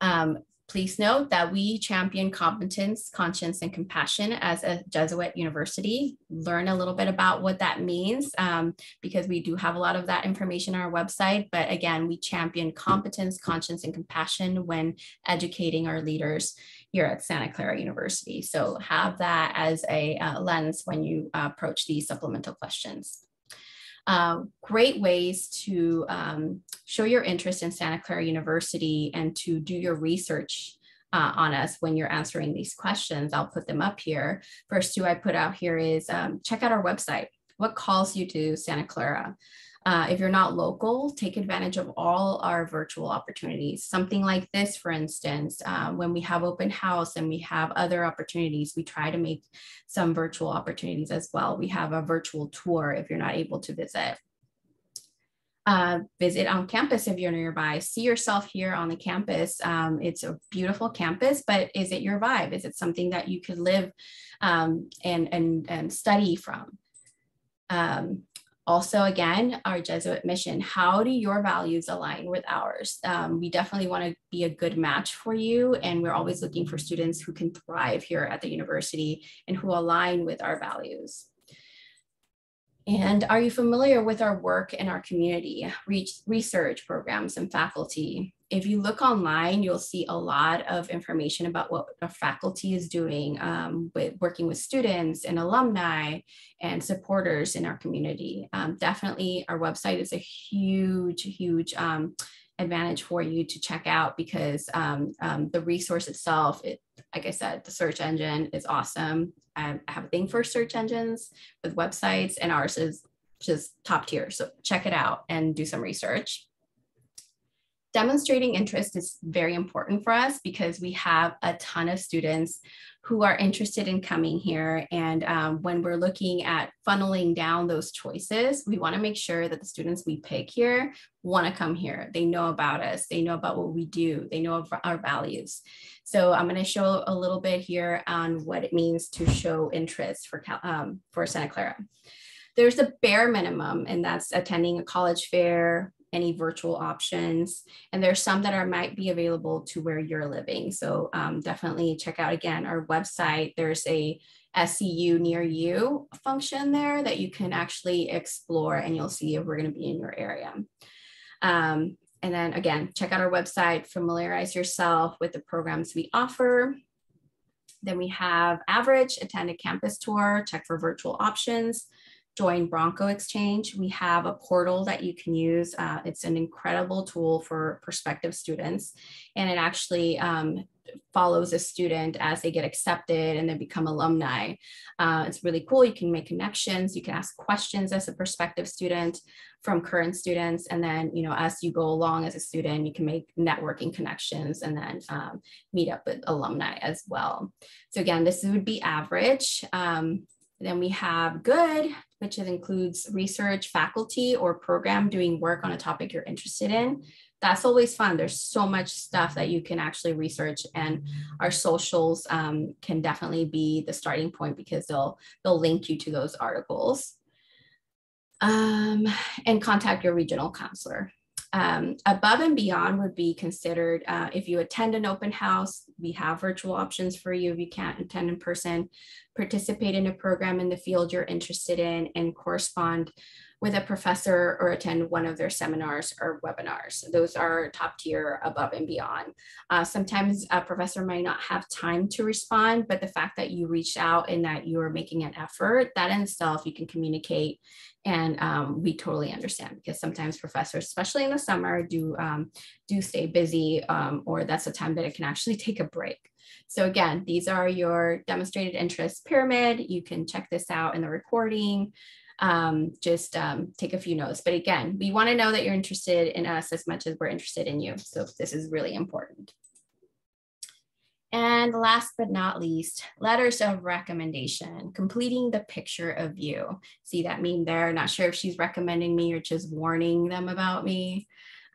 Um, Please note that we champion competence, conscience, and compassion as a Jesuit university. Learn a little bit about what that means um, because we do have a lot of that information on our website. But again, we champion competence, conscience, and compassion when educating our leaders here at Santa Clara University. So have that as a uh, lens when you uh, approach these supplemental questions. Uh, great ways to um, show your interest in Santa Clara University and to do your research uh, on us when you're answering these questions. I'll put them up here. First two I put out here is um, check out our website. What calls you to Santa Clara? Uh, if you're not local, take advantage of all our virtual opportunities. Something like this, for instance, uh, when we have open house and we have other opportunities, we try to make some virtual opportunities as well. We have a virtual tour if you're not able to visit. Uh, visit on campus if you're nearby. See yourself here on the campus. Um, it's a beautiful campus, but is it your vibe? Is it something that you could live um, and, and, and study from? Um, also, again, our Jesuit mission. How do your values align with ours? Um, we definitely want to be a good match for you, and we're always looking for students who can thrive here at the university and who align with our values. And are you familiar with our work in our community, research programs and faculty? If you look online, you'll see a lot of information about what our faculty is doing um, with working with students and alumni and supporters in our community. Um, definitely our website is a huge, huge um, advantage for you to check out because um, um, the resource itself, it, like I said, the search engine is awesome. I have a thing for search engines with websites, and ours is just top tier. So check it out and do some research. Demonstrating interest is very important for us because we have a ton of students who are interested in coming here. And um, when we're looking at funneling down those choices, we want to make sure that the students we pick here want to come here. They know about us, they know about what we do, they know our values. So I'm going to show a little bit here on what it means to show interest for, um, for Santa Clara. There's a bare minimum, and that's attending a college fair, any virtual options. And there's some that are might be available to where you're living. So um, definitely check out again our website. There's a SCU near you function there that you can actually explore and you'll see if we're going to be in your area. Um, and then again, check out our website, familiarize yourself with the programs we offer. Then we have average, attend a campus tour, check for virtual options join Bronco Exchange. We have a portal that you can use. Uh, it's an incredible tool for prospective students, and it actually um, follows a student as they get accepted and then become alumni. Uh, it's really cool. You can make connections. You can ask questions as a prospective student from current students. And then, you know, as you go along as a student, you can make networking connections and then um, meet up with alumni as well. So again, this would be average. Um, then we have good, which includes research, faculty, or program doing work on a topic you're interested in. That's always fun. There's so much stuff that you can actually research, and our socials um, can definitely be the starting point because they'll they'll link you to those articles. Um, and contact your regional counselor. Um, above and beyond would be considered uh, if you attend an open house, we have virtual options for you. If you can't attend in person, participate in a program in the field you're interested in, and correspond with a professor or attend one of their seminars or webinars. Those are top tier above and beyond. Uh, sometimes a professor might not have time to respond, but the fact that you reached out and that you're making an effort, that in itself you can communicate and um, we totally understand because sometimes professors, especially in the summer, do um, do stay busy um, or that's a time that it can actually take a break. So again, these are your demonstrated interest pyramid. You can check this out in the recording um, just um, take a few notes. But again, we want to know that you're interested in us as much as we're interested in you. So this is really important. And last but not least, letters of recommendation, completing the picture of you. See that meme there? Not sure if she's recommending me or just warning them about me.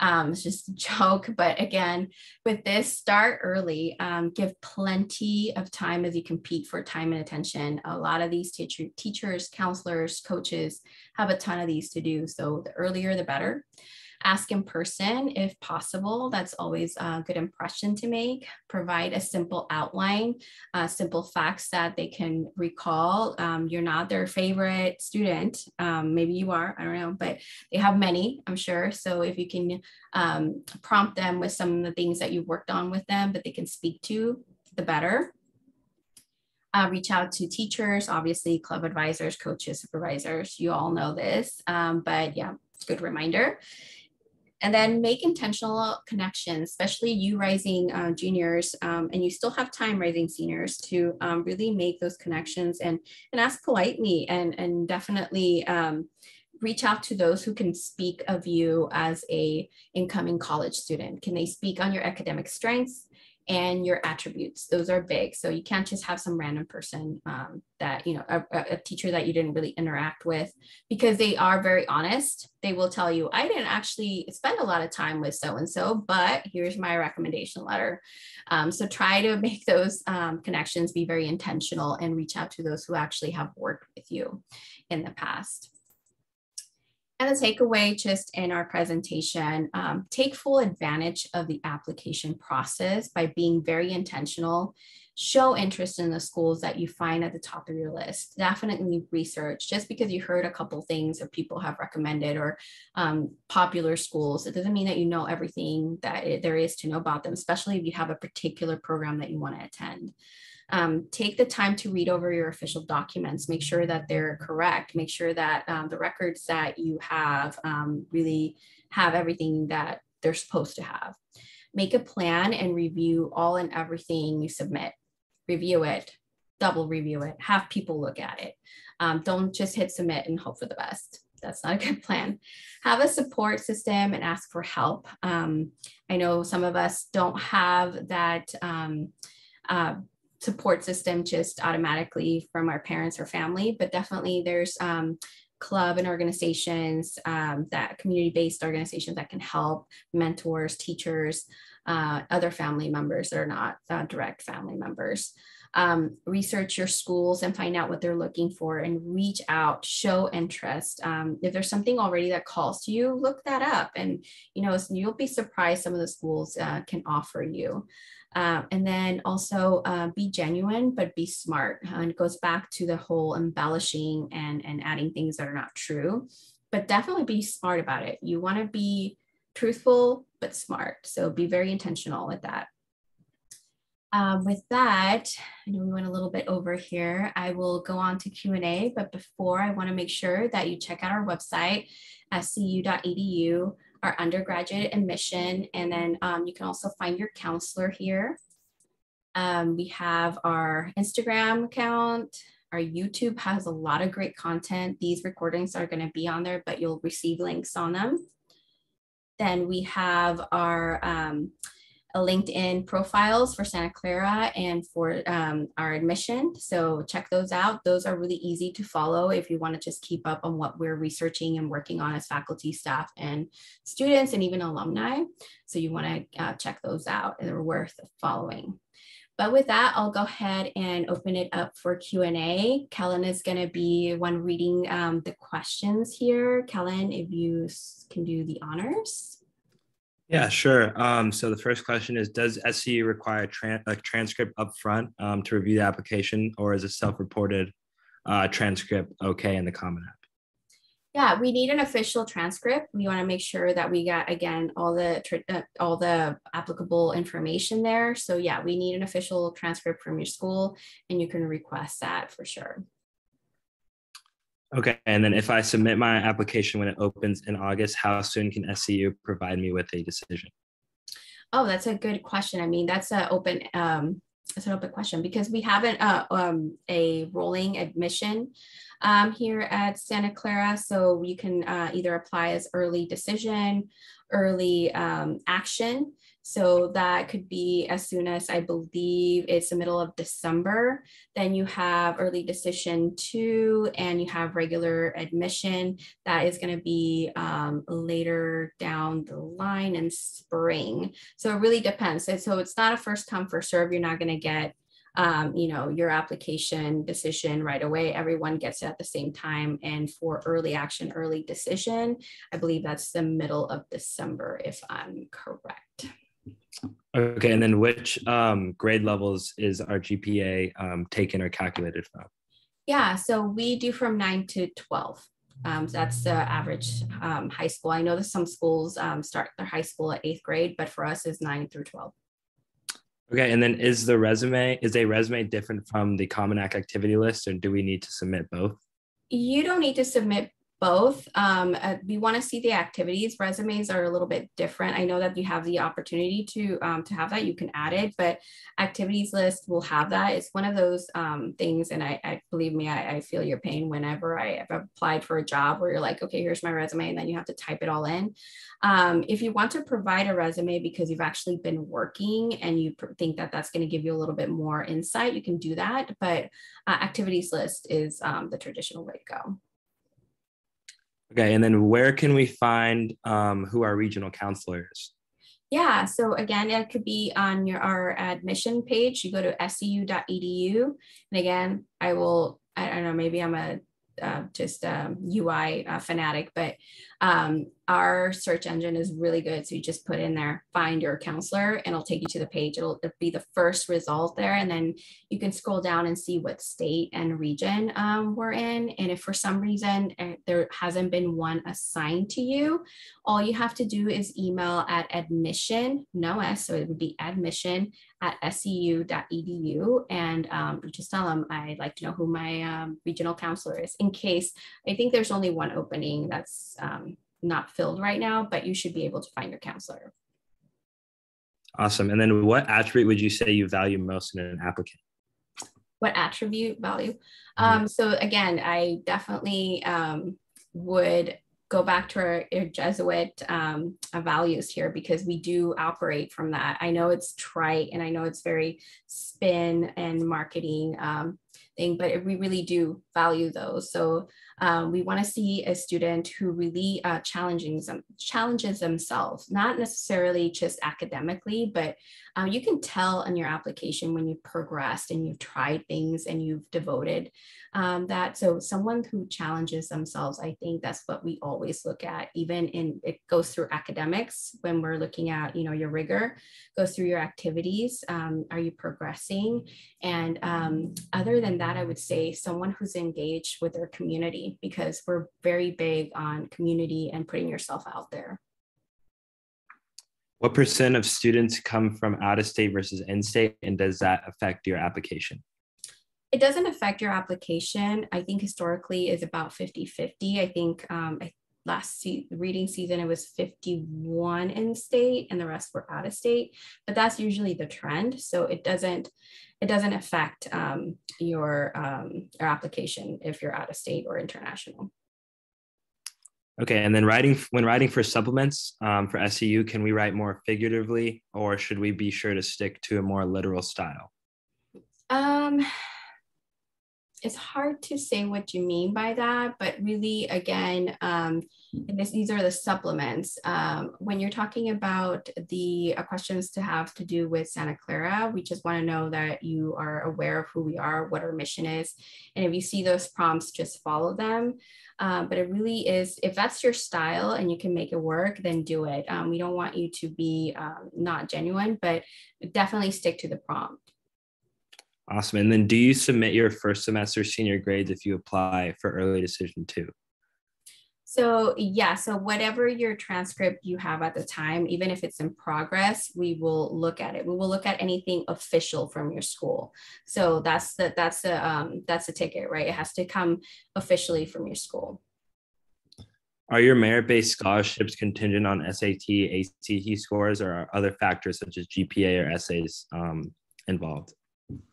Um, it's just a joke. But again, with this, start early. Um, give plenty of time as you compete for time and attention. A lot of these teacher, teachers, counselors, coaches have a ton of these to do. So the earlier, the better ask in person if possible. That's always a good impression to make. Provide a simple outline, uh, simple facts that they can recall. Um, you're not their favorite student. Um, maybe you are, I don't know, but they have many, I'm sure. So if you can um, prompt them with some of the things that you've worked on with them that they can speak to, the better. Uh, reach out to teachers, obviously club advisors, coaches, supervisors. You all know this, um, but yeah, it's a good reminder and then make intentional connections, especially you rising uh, juniors, um, and you still have time rising seniors to um, really make those connections and, and ask politely and, and definitely um, reach out to those who can speak of you as a incoming college student. Can they speak on your academic strengths? And your attributes. Those are big. So you can't just have some random person um, that, you know, a, a, teacher that you didn't really interact with because they are very honest. They will tell you, I didn't actually spend a lot of time with so and so, but here's my recommendation letter. Um, so try to make those um, connections be very intentional and reach out to those who actually have worked with you in the past. And the takeaway just in our presentation, um, take full advantage of the application process by being very intentional. Show interest in the schools that you find at the top of your list. Definitely research. Just because you heard a couple things that people have recommended or um, popular schools, it doesn't mean that you know everything that it, there is to know about them, especially if you have a particular program that you want to attend. Um, take the time to read over your official documents, make sure that they're correct, make sure that um, the records that you have um, really have everything that they're supposed to have. Make a plan and review all and everything you submit. Review it, double review it, have people look at it. Um, don't just hit submit and hope for the best. That's not a good plan. Have a support system and ask for help. Um, I know some of us don't have that um, uh, support system just automatically from our parents or family, but definitely there's um, club and organizations um, that community-based organizations that can help mentors, teachers, uh, other family members that are not uh, direct family members. Um, research your schools and find out what they're looking for and reach out, show interest. Um, if there's something already that calls to you, look that up. And, you know, you'll be surprised some of the schools uh, can offer you. Uh, and then also uh, be genuine, but be smart. and it goes back to the whole embellishing and, and adding things that are not true, but definitely be smart about it. You want to be truthful, but smart. So be very intentional with that. Um, with that, I know we went a little bit over here. I will go on to Q&A, but before I want to make sure that you check out our website, scu.edu our undergraduate admission, and then um, you can also find your counselor here. Um, we have our Instagram account. Our YouTube has a lot of great content. These recordings are going to be on there, but you'll receive links on them. Then we have our um, LinkedIn profiles for Santa Clara and for um, our admission. So check those out. Those are really easy to follow if you want to just keep up on what we're researching and working on as faculty, staff, and students, and even alumni. So you want to uh, check those out. And they're worth following. But with that, I'll go ahead and open it up for Q&A. Kellen is going to be one reading um, the questions here. Kellen, if you can do the honors. Yeah, sure. Um, so the first question is, does SCU require a transcript upfront um, to review the application or is a self-reported uh, transcript okay in the Common App? Yeah, we need an official transcript. We want to make sure that we got again all the uh, all the applicable information there. So yeah, we need an official transcript from your school, and you can request that for sure. Okay, and then if I submit my application when it opens in August, how soon can SCU provide me with a decision? Oh, that's a good question. I mean, that's an open um, that's an open question because we haven't uh, um, a rolling admission um, here at Santa Clara. So you can uh, either apply as early decision, early um, action, so that could be as soon as I believe it's the middle of December. Then you have early decision two, and you have regular admission. That is going to be um, later down the line in spring. So it really depends. So it's not a first come, first serve. You're not going to get um, you know, your application decision right away. Everyone gets it at the same time. And for early action, early decision, I believe that's the middle of December, if I'm correct. Okay, and then which um, grade levels is our GPA um, taken or calculated from? Yeah, so we do from nine to 12. Um, so that's the average um, high school. I know that some schools um, start their high school at eighth grade, but for us is nine through 12. Okay, and then is the resume, is a resume different from the Common App activity list or do we need to submit both? You don't need to submit both. Um, uh, we want to see the activities. Resumes are a little bit different. I know that you have the opportunity to um, to have that. You can add it, but activities list will have that. It's one of those um, things, and I, I, believe me, I, I, feel your pain whenever I have applied for a job where you're like, okay, here's my resume, and then you have to type it all in. Um, if you want to provide a resume because you've actually been working and you think that that's going to give you a little bit more insight, you can do that. But uh, activities list is um, the traditional way to go. Okay, and then where can we find um, who our regional counselor is? Yeah, so again, it could be on your our admission page. You go to scu.edu, and again, I will. I don't know. Maybe I'm a uh, just a UI uh, fanatic, but Um, our search engine is really good. So you just put in there, find your counselor, and it'll take you to the page. It'll, it'll be the first result there. And then you can scroll down and see what state and region um, we're in. And if for some reason uh, there hasn't been one assigned to you, all you have to do is email at admission, no S, so it would be admission at scu.edu. And um, just tell them I'd like to know who my um, regional counselor is in case I think there's only one opening that's um, not filled right now, but you should be able to find your counselor. Awesome. And then what attribute would you say you value most in an applicant? What attribute value? Mm-hmm. Um, so again, I definitely um, would go back to our, our Jesuit um, values here because we do operate from that. I know it's trite and I know it's very spin and marketing um, thing, but we really do value those. So um, we want to see a student who really uh, challenging them, challenges themselves, not necessarily just academically, but um, you can tell in your application when you've progressed and you've tried things and you've devoted um, that. So someone who challenges themselves, I think that's what we always look at, even in it goes through academics when we're looking at, you know, your rigor, goes through your activities. Um, are you progressing? And um, other than that, I would say someone who's engaged with their community because we're very big on community and putting yourself out there. What percent of students come from out of state versus in state, and does that affect your application? it doesn't affect your application. I think historically is about 50 50. I think um, last se- reading season it was 51 in state and the rest were out of state, but that's usually the trend. So it doesn't it doesn't affect um, your um, your application if you're out of state or international. Okay, and then writing when writing for supplements um, for SCU, can we write more figuratively, or should we be sure to stick to a more literal style? Um, it's hard to say what you mean by that, but really, again, um, this, these are the supplements. Um, when you're talking about the uh, questions to have to do with Santa Clara, we just want to know that you are aware of who we are, what our mission is. And if you see those prompts, just follow them. Um, but it really is, if that's your style and you can make it work, then do it. Um, we don't want you to be um, not genuine, but definitely stick to the prompt. Awesome. And then do you submit your first semester senior grades if you apply for early decision two? So yeah, so whatever your transcript you have at the time, even if it's in progress, we will look at it. We will look at anything official from your school. So that's the that's the um, that's the ticket, right? It has to come officially from your school. Are your merit-based scholarships contingent on SAT, ACT scores, or are other factors such as GPA or essays um, involved?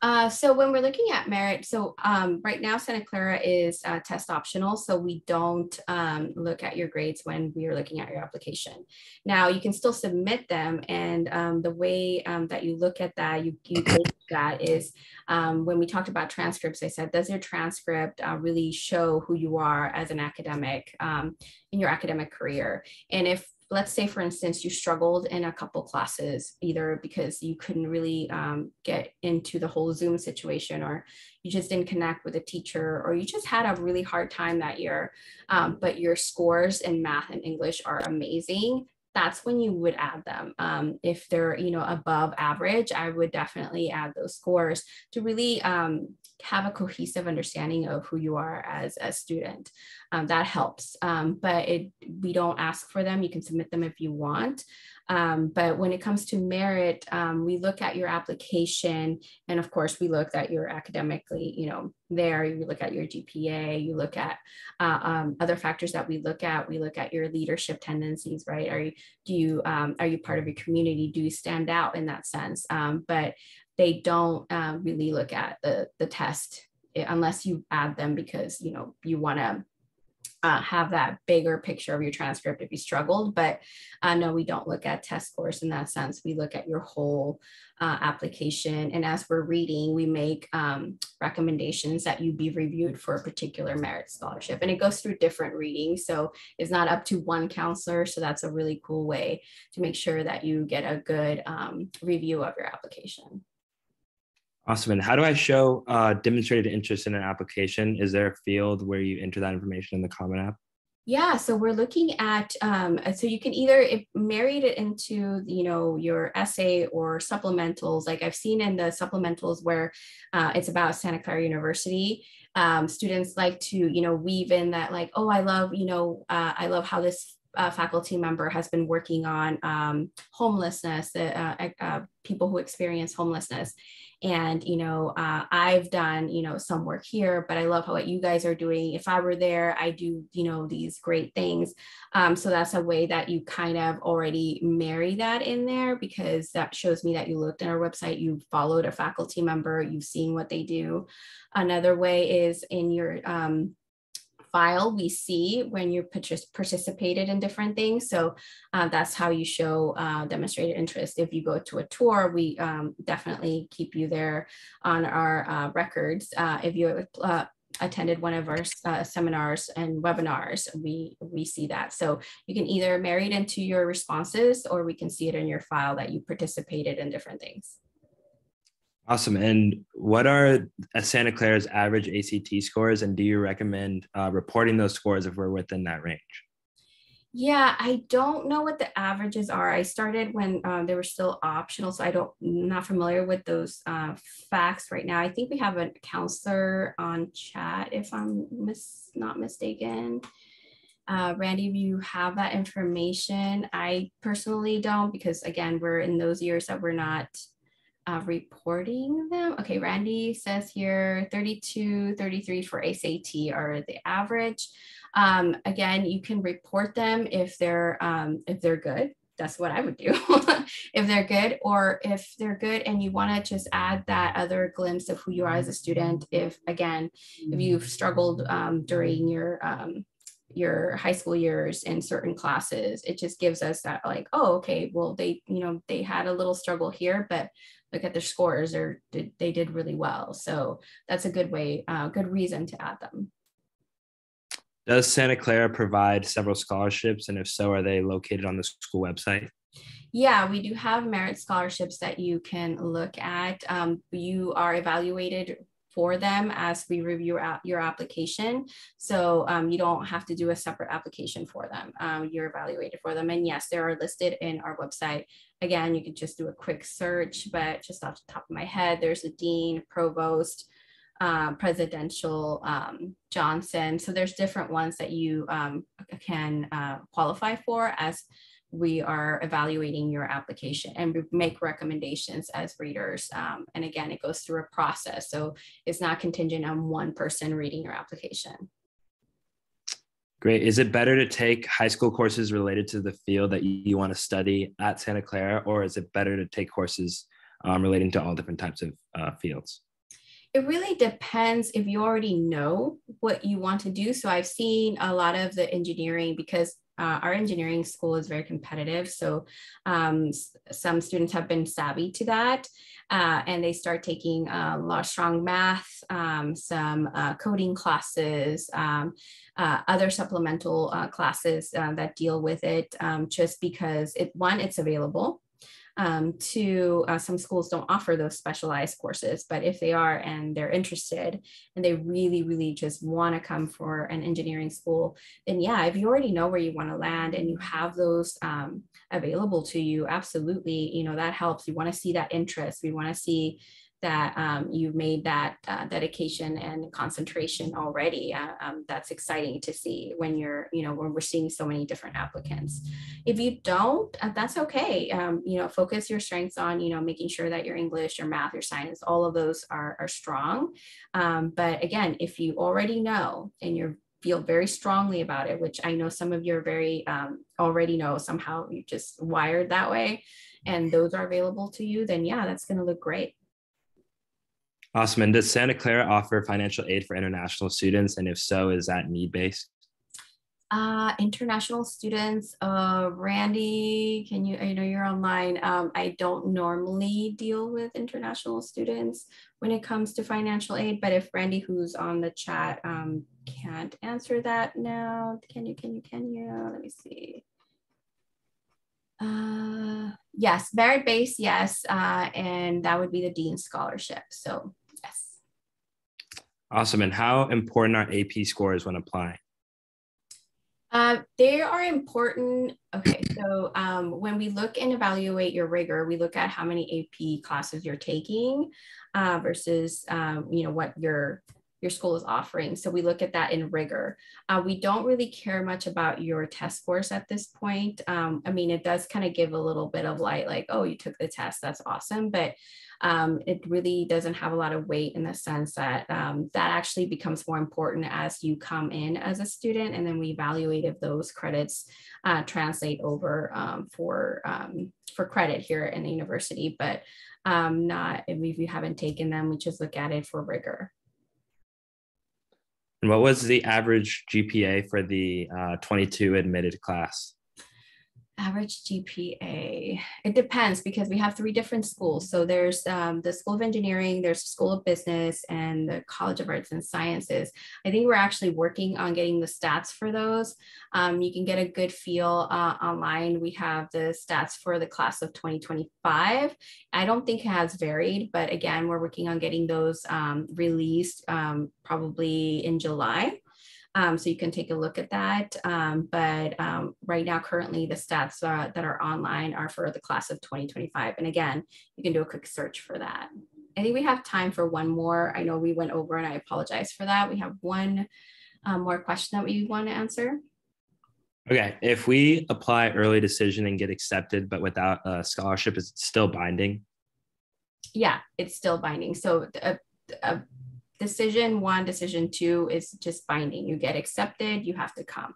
Uh, so when we're looking at merit, so um, right now Santa Clara is uh, test optional, so we don't um, look at your grades when we are looking at your application. Now you can still submit them, and um, the way um, that you look at that, you, you take that is um, when we talked about transcripts, I said, does your transcript uh, really show who you are as an academic um, in your academic career? And if let's say for instance you struggled in a couple classes either because you couldn't really um, get into the whole zoom situation or you just didn't connect with a teacher or you just had a really hard time that year um, but your scores in math and english are amazing that's when you would add them. Um, if they're, you know, above average, I would definitely add those scores to really um, have a cohesive understanding of who you are as a student. Um, that helps. Um, but it, we don't ask for them. You can submit them if you want. Um, but when it comes to merit, um, we look at your application, and of course, we look at your academically, you know, there. You look at your GPA. You look at uh, um, other factors that we look at. We look at your leadership tendencies, right? Are you do you um, are you part of your community? Do you stand out in that sense? But they don't uh, really look at the the test eh, unless you add them because you know you want to uh, have that bigger picture of your transcript if you struggled. But uh, no, we don't look at test scores in that sense. We look at your whole uh, application. And as we're reading, we make um, recommendations that you be reviewed for a particular merit scholarship. And it goes through different readings. So it's not up to one counselor. So that's a really cool way to make sure that you get a good um, review of your application. Awesome. And how do I show uh, demonstrated interest in an application? Is there a field where you enter that information in the Common App? Yeah, so we're looking at um, so you can either married it into you know your essay or supplementals. Like I've seen in the supplementals where uh, it's about Santa Clara University. Um, students like to you know weave in that like oh I love you know uh, I love how this uh, faculty member has been working on um, homelessness, uh, uh, people who experience homelessness, and you know uh, i've done you know some work here but i love how what you guys are doing. If i were there i do you know these great things. Um, so that's a way that you kind of already marry that in there because that shows me that you looked at our website you followed a faculty member you've seen what they do. Another way is in your um, file we see when you participated in different things. So uh, that's how you show uh, demonstrated interest. If you go to a tour, we um, definitely keep you there on our uh, records. Uh, if you uh, attended one of our uh, seminars and webinars, we, we see that. So you can either marry it into your responses or we can see it in your file that you participated in different things. Awesome. And what are Santa Clara's average ACT scores? And do you recommend uh, reporting those scores if we're within that range? Yeah, I don't know what the averages are. I started when um, they were still optional, so I don't not familiar with those uh, facts right now. I think we have a counselor on chat, if I'm mis- not mistaken. Uh, Randy, if you have that information, I personally don't because again, we're in those years that we're not uh, reporting them. Okay, Randy says here 32, 33 for SAT are the average. Um, again, you can report them if they're um, if they're good. That's what I would do if they're good, or if they're good and you want to just add that other glimpse of who you are as a student. If again, if you've struggled um, during your um, your high school years in certain classes it just gives us that like oh okay well they you know they had a little struggle here but look at their scores or did, they did really well. So that's a good way, uh, good reason to add them. Does Santa Clara provide several scholarships? And if so, are they located on the school website? Yeah, we do have merit scholarships that you can look at. Um, you are evaluated for them as we review your application. So um, you don't have to do a separate application for them. Um, you're evaluated for them. And yes, they are listed in our website. Again, you could just do a quick search, but just off the top of my head, there's a dean, provost, uh, presidential um, Johnson. So there's different ones that you um, can uh, qualify for as we are evaluating your application and we make recommendations as readers. Um, and again, it goes through a process. So it's not contingent on one person reading your application. Great. Is it better to take high school courses related to the field that you want to study at Santa Clara, or is it better to take courses um, relating to all different types of uh, fields? It really depends if you already know what you want to do. So I've seen a lot of the engineering because uh, our engineering school is very competitive. So um, some students have been savvy to that uh, and they start taking a lot of strong math, um, some uh, coding classes, um, uh, other supplemental uh, classes that deal with it um, just because it, one, it's available um, to uh, some schools don't offer those specialized courses, but if they are and they're interested and they really, really just want to come for an engineering school, then yeah, if you already know where you want to land and you have those um, available to you, absolutely, you know, that helps. We want to see that interest. We want to see that um, you've made that uh, dedication and concentration already. Uh, um, that's exciting to see when you're, you know, when we're seeing so many different applicants. If you don't, uh, that's okay. Um, you know, focus your strengths on, you know, making sure that your English, your math, your science, all of those are, are strong. Um, but again, if you already know and you're feel very strongly about it, which I know some of you are very um, already know somehow you just wired that way, and those are available to you, then yeah, that's going to look great. Awesome. And does Santa Clara offer financial aid for international students? And if so, is that need based? Uh, international students, uh, Randy, can you, I know you're online. Um, I don't normally deal with international students when it comes to financial aid, but if Randy, who's on the chat, um, can't answer that now, can you, can you, can you, let me see. Uh, yes, merit based, yes, uh, and that would be the Dean Scholarship. So. Awesome. And how important are AP scores when applying? Uh, they are important. Okay, so um, when we look and evaluate your rigor, we look at how many AP classes you're taking uh, versus um, you know what your your school is offering. So we look at that in rigor. Uh, we don't really care much about your test scores at this point. Um, I mean, it does kind of give a little bit of light, like, oh, you took the test, that's awesome. But um, it really doesn't have a lot of weight in the sense that um, that actually becomes more important as you come in as a student and then we evaluate if those credits uh, translate over um, for um, for credit here in the university. But um, not if you haven't taken them we just look at it for rigor. And what was the average gpa for the uh, 22 admitted class average GPA. It depends because we have three different schools. So there's um, the School of Engineering, there's the School of Business, and the College of Arts and Sciences. I think we're actually working on getting the stats for those. Um, you can get a good feel uh, online. We have the stats for the class of 2025. I don't think it has varied, but again, we're working on getting those um, released um, probably in July. Um, so you can take a look at that. Um, but um, right now, currently, the stats uh, that are online are for the class of 2025. And again, you can do a quick search for that. I think we have time for one more. I know we went over and I apologize for that. We have one um, more question that we want to answer. Okay, if we apply early decision and get accepted, but without a scholarship, is it still binding? Yeah, it's still binding. So a, a decision one, decision two is just binding. You get accepted, you have to come.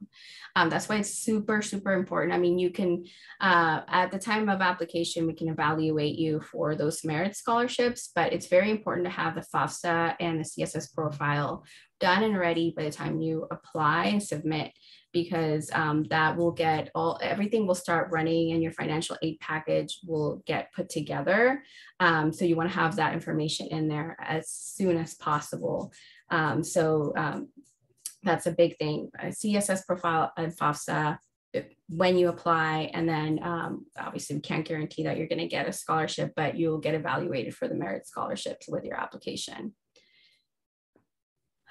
Um, that's why it's super, super important. I mean, you can, uh, at the time of application, we can evaluate you for those merit scholarships, but it's very important to have the FAFSA and the CSS profile done and ready by the time you apply and submit because um, that will get all everything will start running and your financial aid package will get put together. Um, so you want to have that information in there as soon as possible. Um, so um, that's a big thing. A CSS profile and FAFSA when you apply and then um, obviously we can't guarantee that you're going to get a scholarship but you'll get evaluated for the merit scholarships with your application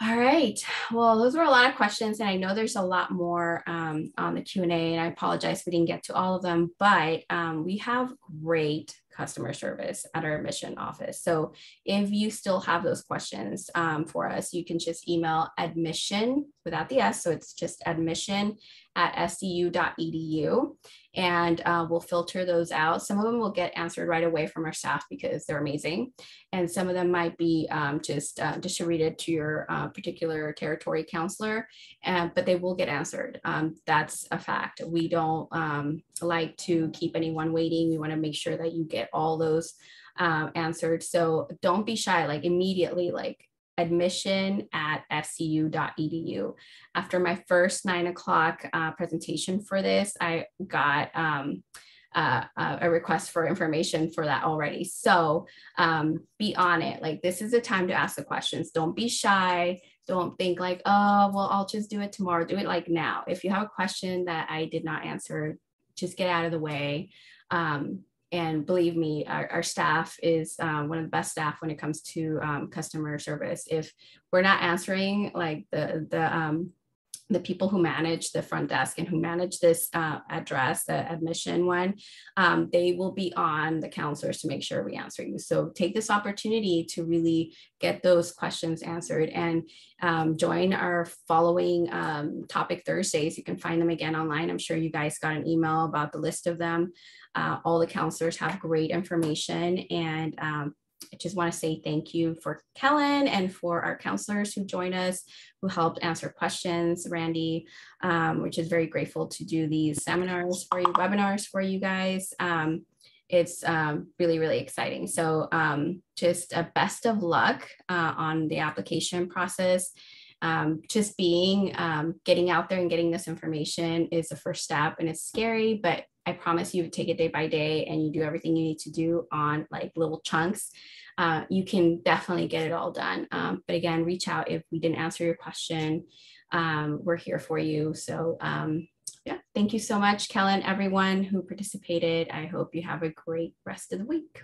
all right. Well, those were a lot of questions, and I know there's a lot more um, on the Q and A. And I apologize we didn't get to all of them, but um, we have great customer service at our admission office. So if you still have those questions um, for us, you can just email admission without the S. So it's just admission at scu.edu and uh, we'll filter those out. Some of them will get answered right away from our staff because they're amazing. And some of them might be um, just uh, distributed to your uh, particular territory counselor, and, but they will get answered. Um, that's a fact. We don't um, like to keep anyone waiting. We want to make sure that you get all those um, answered. So don't be shy, like immediately, like admission at scu.edu. After my first nine o'clock uh, presentation for this, I got um, uh, a request for information for that already. So um, be on it. Like this is a time to ask the questions. Don't be shy. Don't think like, oh, well, I'll just do it tomorrow. Do it like now. If you have a question that I did not answer, just get out of the way. Um, and believe me, our, our staff is um, one of the best staff when it comes to um, customer service. If we're not answering, like the the um, the people who manage the front desk and who manage this uh, address, the admission one, um, they will be on the counselors to make sure we answer you. So take this opportunity to really get those questions answered and um, join our following um, topic Thursdays. You can find them again online. I'm sure you guys got an email about the list of them. Uh, all the counselors have great information and um, I just want to say thank you for Kellen and for our counselors who joined us, who helped answer questions, Randy, um, which is very grateful to do these seminars for you, webinars for you guys. Um, it's um, really, really exciting. So um, just a best of luck uh, on the application process. Um, just being, um, getting out there and getting this information is the first step and it's scary, but I promise you take it day by day and you do everything you need to do on like little chunks. Uh, you can definitely get it all done. Um, but again, reach out if we didn't answer your question. Um, we're here for you. So um, yeah, thank you so much, Kellen, everyone who participated. I hope you have a great rest of the week.